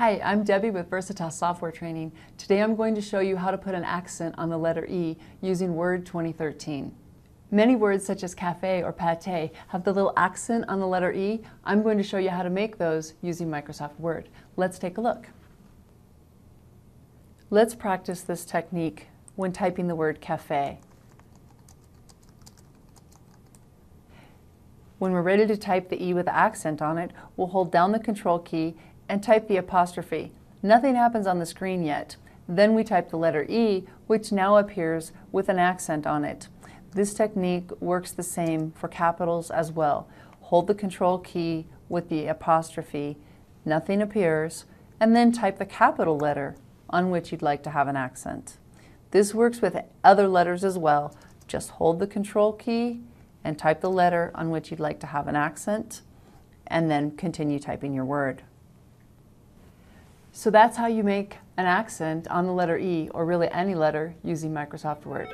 Hi, I'm Debbie with Versatile Software Training. Today I'm going to show you how to put an accent on the letter E using Word 2013. Many words such as cafe or pate have the little accent on the letter E. I'm going to show you how to make those using Microsoft Word. Let's take a look. Let's practice this technique when typing the word cafe. When we're ready to type the E with the accent on it, we'll hold down the control key and type the apostrophe. Nothing happens on the screen yet. Then we type the letter E, which now appears with an accent on it. This technique works the same for capitals as well. Hold the control key with the apostrophe, nothing appears, and then type the capital letter on which you'd like to have an accent. This works with other letters as well. Just hold the control key and type the letter on which you'd like to have an accent, and then continue typing your word. So that's how you make an accent on the letter E, or really any letter, using Microsoft Word.